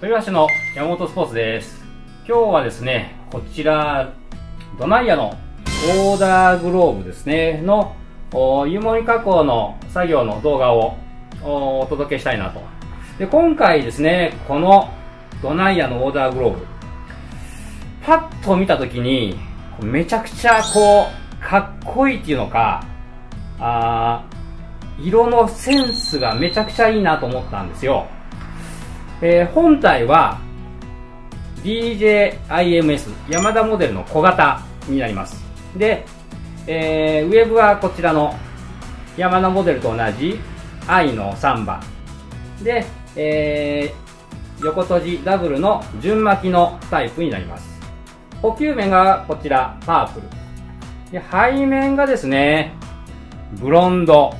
豊橋の山本スポーツです。今日はですね、こちら、ドナイヤのオーダーグローブですね、の湯もみ加工の作業の動画をお届けしたいなと。で、今回ですね、このドナイヤのオーダーグローブ、パッと見たときに、めちゃくちゃこう、かっこいいっていうのか、あ色のセンスがめちゃくちゃいいなと思ったんですよ。えー本体は DJIMS ヤマダモデルの小型になります。で、えーウェブはこちらのヤマダモデルと同じ i の3番。で、えー横閉じダブルの順巻きのタイプになります。補給面がこちらパープル。で、背面がですね、ブロンド。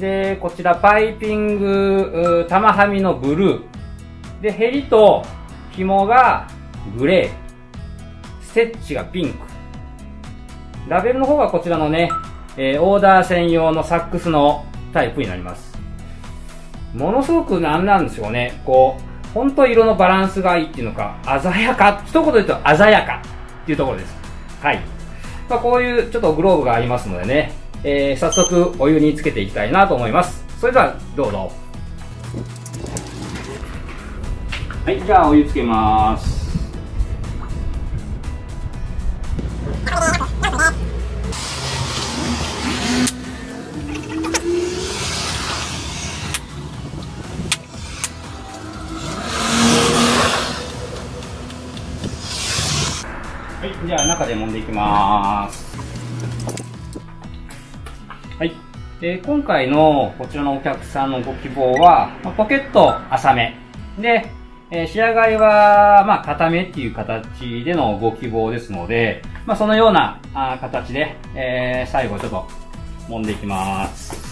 で、こちらパイピング、玉はみのブルー。で、ヘリと紐がグレー。ステッチがピンク。ラベルの方はこちらのね、えーオーダー専用のサックスのタイプになります。ものすごくなんなんですよね。こう、本当色のバランスがいいっていうのか、鮮やか、一言で言うと鮮やかっていうところです。はい。まあ、こういうちょっとグローブがありますのでね、えー早速お湯につけていきたいなと思います。それではどうぞ。はい、じゃあお湯つけます。はい、じゃあ中で揉んでいきます。はい。で、今回のこちらのお客さんのご希望は、まあポケット浅め。で、えー仕上がりは、まあ、固めっていう形でのご希望ですので、まあ、そのようなあ形で、えー最後ちょっと揉んでいきます。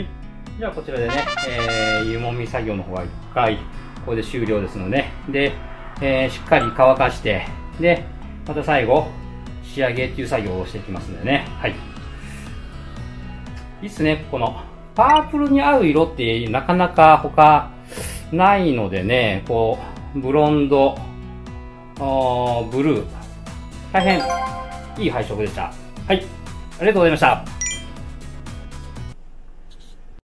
はい。じゃあこちらでね、えー、湯もみ作業の方は1回、これで終了ですので、で、えーしっかり乾かして、で、また最後、仕上げっていう作業をしていきますんでね。はい。いいっすね、この、パープルに合う色ってなかなか他ないのでね、こう、ブロンド、ブルー、大変いい配色でした。はい。ありがとうございました。